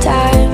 time.